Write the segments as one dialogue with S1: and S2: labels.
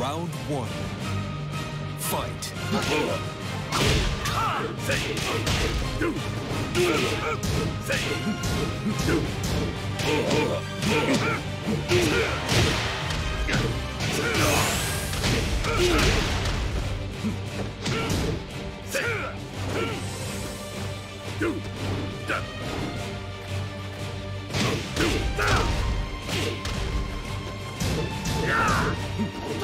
S1: Round one. Fight.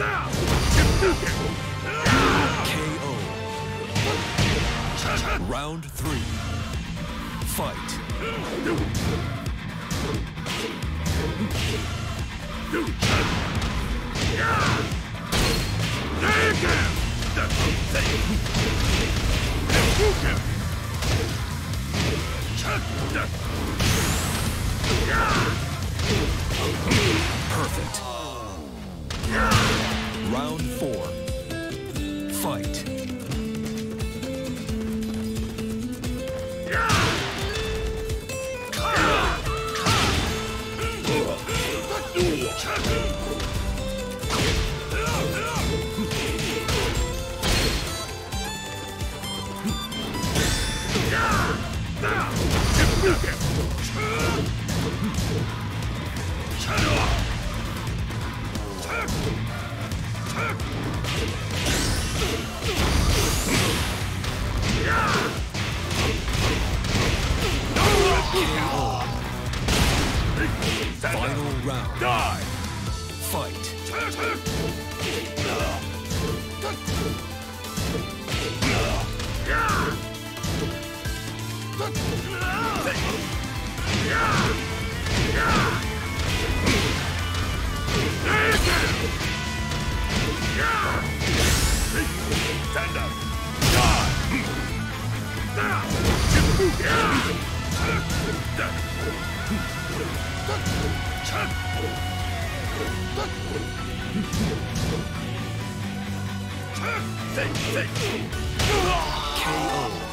S1: KO. Round three. Fight. Perfect. Round four. Fight. Final round.
S2: Die!
S1: Fight.
S2: Stand up! Die!
S1: KO